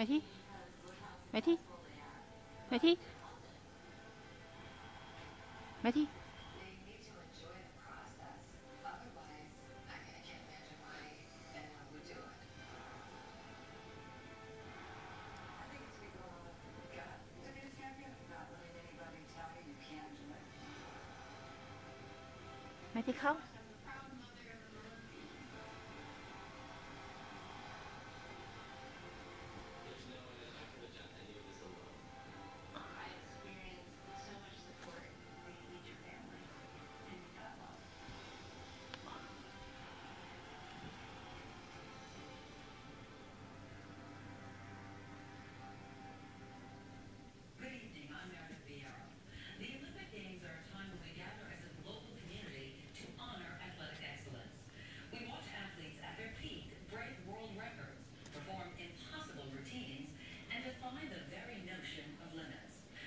Matty? Matty? Matty? Matty? Matty, come.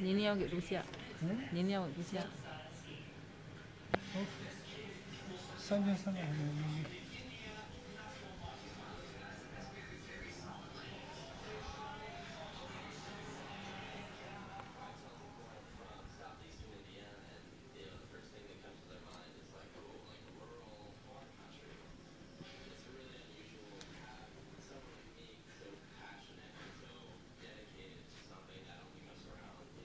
年龄要给录像。嗯。年要给录像。三千三百。